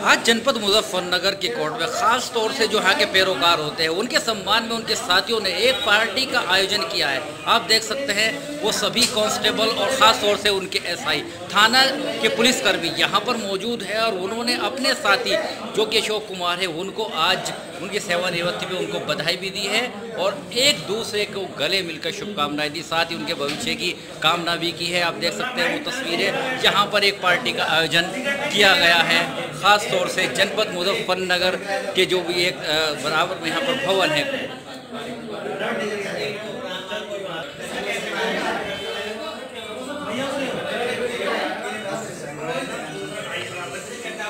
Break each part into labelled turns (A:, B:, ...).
A: आज जनपद मुजफ्फरनगर के कोर्ट में खास तौर से जो यहाँ के पैरोकार होते हैं, उनके सम्मान में उनके साथियों ने एक पार्टी का आयोजन किया है। आप देख सकते हैं, वो सभी कांस्टेबल और ख़ास तौर से उनके एसआई, थाना के पुलिसकर्मी यहाँ पर मौजूद है और उन्होंने अपने साथी जो कि अशोक कुमार है, उनको आज उनकी सेवानिवृत्ति पे उनको बधाई भी दी है और एक दूसरे को गले मिलकर शुभकामनाएँ दी, साथ ही उनके भविष्य की कामना भी की है। आप देख सकते हैं, वो तस्वीरें यहाँ पर एक पार्टी का आयोजन किया गया है। ख़ास तौर से जनपद मुजफ्फरनगर के जो भी एक बराबर में यहाँ पर भवन है।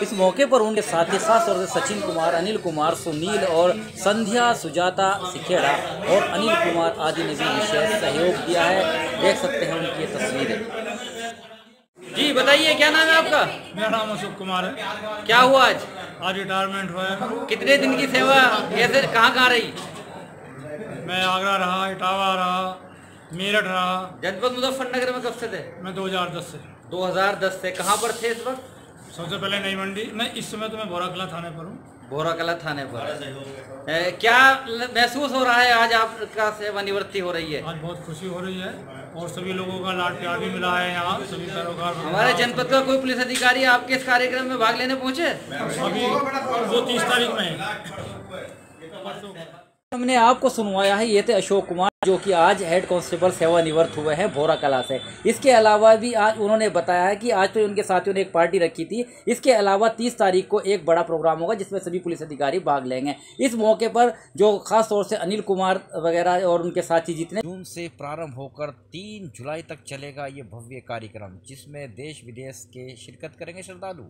A: इस मौके पर उनके साथी खास तौर से सचिन कुमार, अनिल कुमार, सुनील और संध्या, सुजाता, सिखेड़ा और अनिल कुमार आदि ने भी विशेष सहयोग दिया है। देख सकते हैं उनकी तस्वीरें। जी बताइए क्या नाम है आपका?
B: मेरा नाम अशोक कुमार है।
A: क्या हुआ आज?
B: आज रिटायरमेंट हुआ है।
A: कितने दिन की सेवा कैसे कहाँ कहाँ रही?
B: मैं आगरा रहा इटावा रहा मेरठ रहा।
A: जनपद मुजफ्फरनगर में कब से थे?
B: मैं 2010 से।
A: 2010 से। कहाँ पर थे इस वक्त?
B: सबसे पहले नई मंडी। मैं इस समय तो मैं बोराकला थाने पर हूँ।
A: बोरा कला थाने पर। ए, क्या महसूस हो रहा है आज आपका सेवानिवृत्ति हो रही है?
B: आज बहुत खुशी हो रही है और सभी लोगों का लाड प्यार भी मिला है यहाँ सभी पैरोकार
A: हमारे जनपद का कोई पुलिस अधिकारी आपके इस कार्यक्रम में भाग लेने पहुँचे?
B: अभी वो तीस तारीख में है।
A: हमने आपको सुनवाया है, ये थे अशोक कुमार, जो कि आज हेड कांस्टेबल सेवानिवृत्त हुए हैं भोरा कला से। इसके अलावा भी आज उन्होंने बताया है कि आज तो उनके साथियों ने एक पार्टी रखी थी। इसके अलावा तीस तारीख को एक बड़ा प्रोग्राम होगा, जिसमें सभी पुलिस अधिकारी भाग लेंगे। इस मौके पर जो खास तौर से अनिल कुमार वगैरह और उनके साथी जितने जून से प्रारंभ होकर तीन जुलाई तक चलेगा ये भव्य कार्यक्रम, जिसमें देश विदेश के शिरकत करेंगे श्रद्धालु।